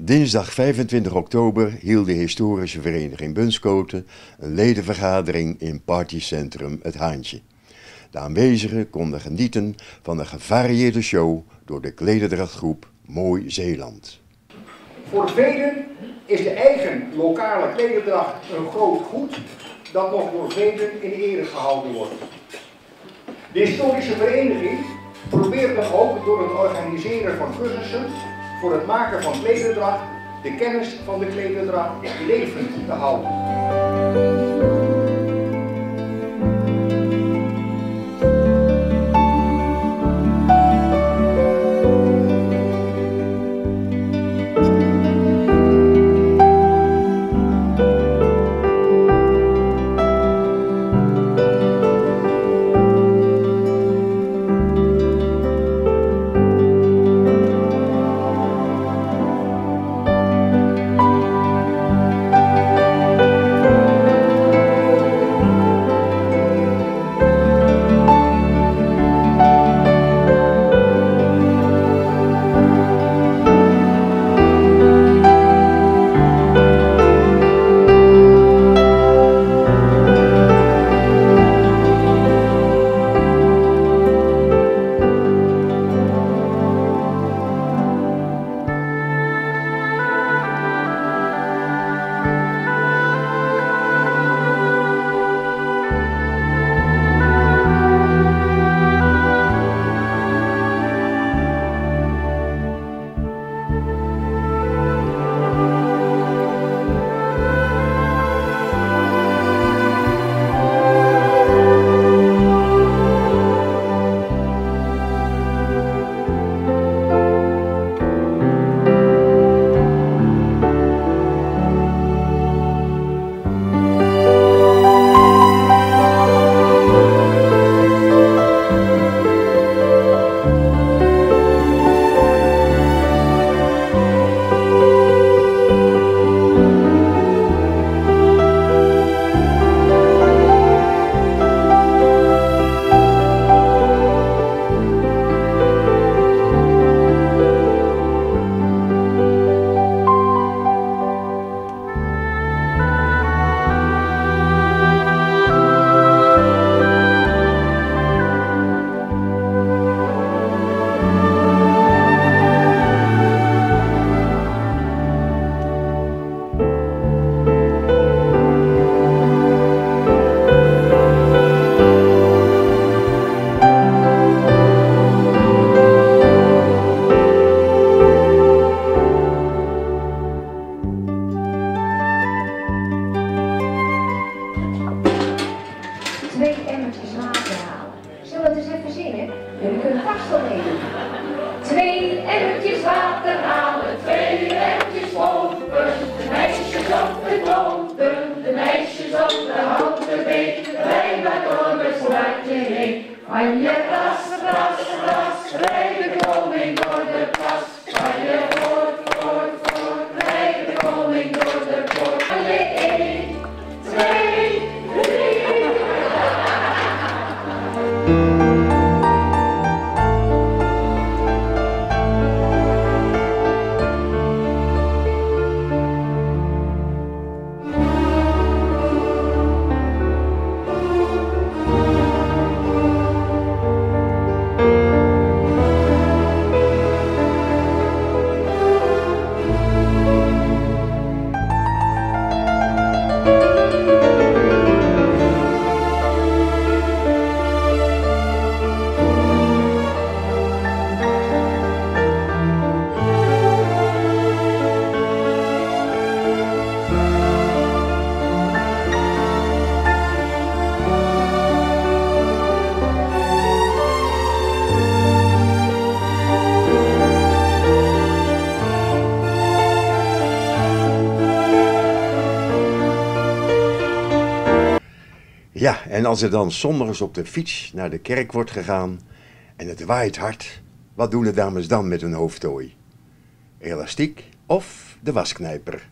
Dinsdag 25 oktober hield de historische vereniging Bunschoten een ledenvergadering in partycentrum Het Haantje. De aanwezigen konden genieten van een gevarieerde show door de klederdrachtgroep Mooi Zeeland. Voor velen is de eigen lokale klederdracht een groot goed dat nog door velen in ere gehouden wordt. De historische vereniging probeert dan ook door het organiseren van cursussen voor het maken van klederdracht de kennis van de klederdracht levend te houden. Wel meedoen. Twee emmertjes water Ja, en als er dan zondags op de fiets naar de kerk wordt gegaan en het waait hard, wat doen de dames dan met hun hoofdtooi? Elastiek of de wasknijper?